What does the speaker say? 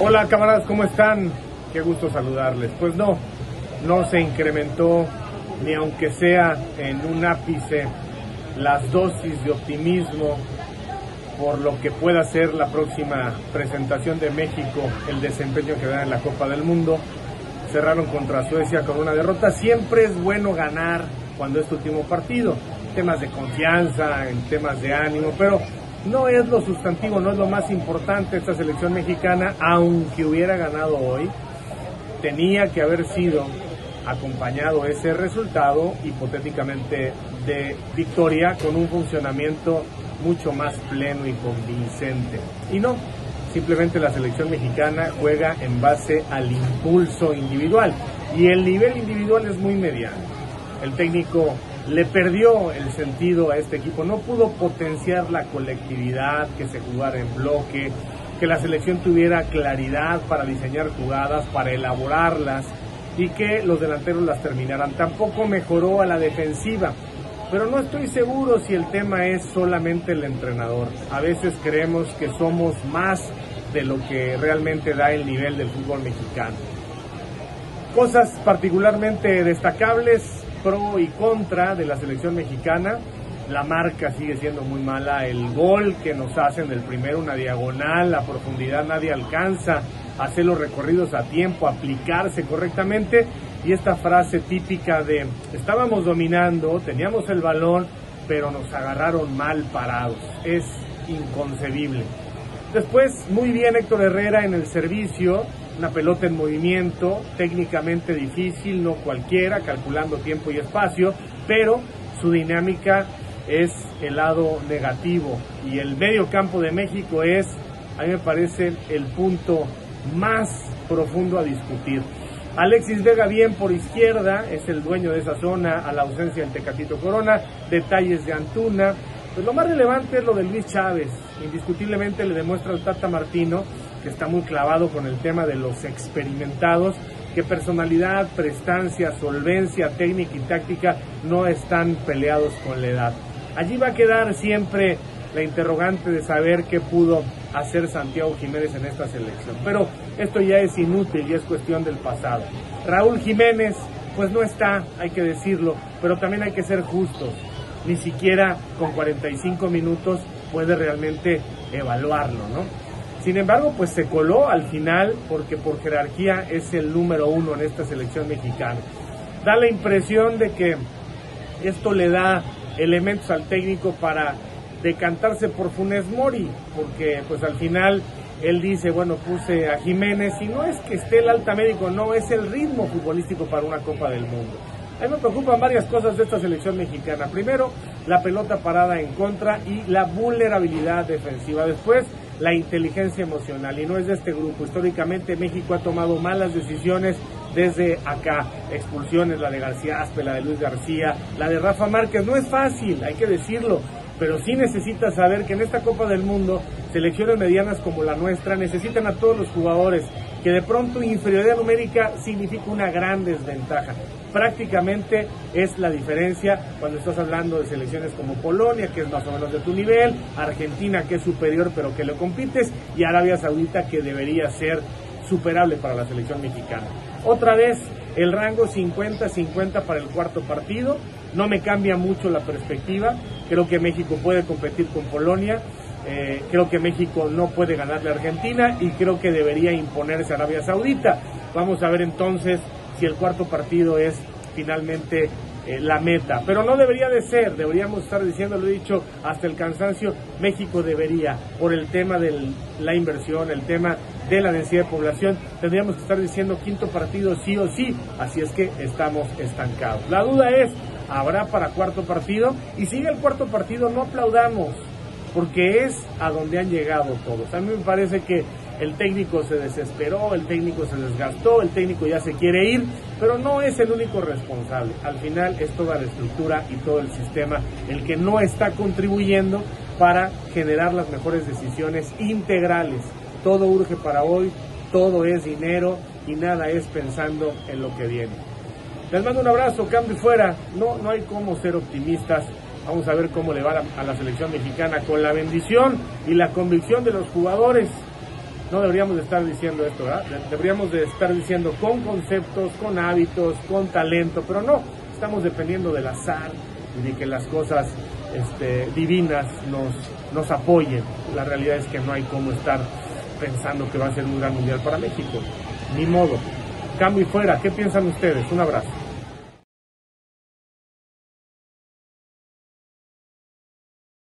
Hola camaradas, ¿cómo están? Qué gusto saludarles. Pues no, no se incrementó ni aunque sea en un ápice las dosis de optimismo por lo que pueda ser la próxima presentación de México, el desempeño que da en la Copa del Mundo. Cerraron contra Suecia con una derrota. Siempre es bueno ganar cuando es tu último partido. Temas de confianza, en temas de ánimo, pero no es lo sustantivo, no es lo más importante esta selección mexicana, aunque hubiera ganado hoy, tenía que haber sido acompañado ese resultado hipotéticamente de victoria con un funcionamiento mucho más pleno y convincente. Y no, simplemente la selección mexicana juega en base al impulso individual y el nivel individual es muy mediano. El técnico le perdió el sentido a este equipo, no pudo potenciar la colectividad, que se jugara en bloque, que la selección tuviera claridad para diseñar jugadas, para elaborarlas y que los delanteros las terminaran. Tampoco mejoró a la defensiva, pero no estoy seguro si el tema es solamente el entrenador. A veces creemos que somos más de lo que realmente da el nivel del fútbol mexicano. Cosas particularmente destacables pro y contra de la selección mexicana. La marca sigue siendo muy mala. El gol que nos hacen del primero, una diagonal, la profundidad nadie alcanza hacer los recorridos a tiempo, aplicarse correctamente. Y esta frase típica de estábamos dominando, teníamos el balón, pero nos agarraron mal parados. Es inconcebible. Después, muy bien Héctor Herrera en el servicio, una pelota en movimiento, técnicamente difícil, no cualquiera, calculando tiempo y espacio, pero su dinámica es el lado negativo. Y el medio campo de México es, a mí me parece, el punto más profundo a discutir. Alexis Vega bien por izquierda, es el dueño de esa zona, a la ausencia del Tecatito Corona, detalles de Antuna. Pues lo más relevante es lo de Luis Chávez, indiscutiblemente le demuestra al Tata Martino que está muy clavado con el tema de los experimentados, que personalidad, prestancia, solvencia, técnica y táctica no están peleados con la edad. Allí va a quedar siempre la interrogante de saber qué pudo hacer Santiago Jiménez en esta selección. Pero esto ya es inútil y es cuestión del pasado. Raúl Jiménez, pues no está, hay que decirlo, pero también hay que ser justos. Ni siquiera con 45 minutos puede realmente evaluarlo, ¿no? Sin embargo, pues se coló al final porque por jerarquía es el número uno en esta selección mexicana. Da la impresión de que esto le da elementos al técnico para decantarse por Funes Mori, porque pues al final él dice, bueno, puse a Jiménez y no es que esté el alta médico, no, es el ritmo futbolístico para una Copa del Mundo. A mí me preocupan varias cosas de esta selección mexicana. Primero, la pelota parada en contra y la vulnerabilidad defensiva. Después, la inteligencia emocional y no es de este grupo. Históricamente México ha tomado malas decisiones desde acá. Expulsiones, la de García Aspe, la de Luis García, la de Rafa Márquez. No es fácil, hay que decirlo, pero sí necesitas saber que en esta Copa del Mundo, selecciones medianas como la nuestra necesitan a todos los jugadores, que de pronto inferioridad numérica significa una gran desventaja. Prácticamente es la diferencia cuando estás hablando de selecciones como Polonia, que es más o menos de tu nivel, Argentina, que es superior pero que lo compites, y Arabia Saudita, que debería ser superable para la selección mexicana. Otra vez, el rango 50-50 para el cuarto partido, no me cambia mucho la perspectiva, creo que México puede competir con Polonia, eh, creo que México no puede ganarle a Argentina y creo que debería imponerse Arabia Saudita. Vamos a ver entonces si el cuarto partido es finalmente eh, la meta. Pero no debería de ser, deberíamos estar diciendo, lo he dicho hasta el cansancio, México debería, por el tema de la inversión, el tema de la densidad de población, tendríamos que estar diciendo quinto partido sí o sí, así es que estamos estancados. La duda es, ¿habrá para cuarto partido? Y sigue el cuarto partido, no aplaudamos, porque es a donde han llegado todos. A mí me parece que el técnico se desesperó, el técnico se desgastó, el técnico ya se quiere ir, pero no es el único responsable. Al final es toda la estructura y todo el sistema el que no está contribuyendo para generar las mejores decisiones integrales. Todo urge para hoy, todo es dinero y nada es pensando en lo que viene. Les mando un abrazo, cambio fuera. No, no hay cómo ser optimistas. Vamos a ver cómo le va a la selección mexicana con la bendición y la convicción de los jugadores no deberíamos de estar diciendo esto, ¿verdad? Deberíamos de estar diciendo con conceptos, con hábitos, con talento, pero no, estamos dependiendo del azar y de que las cosas este, divinas nos, nos apoyen. La realidad es que no hay cómo estar pensando que va a ser un gran mundial para México. Ni modo. Cambio y fuera. ¿Qué piensan ustedes? Un abrazo.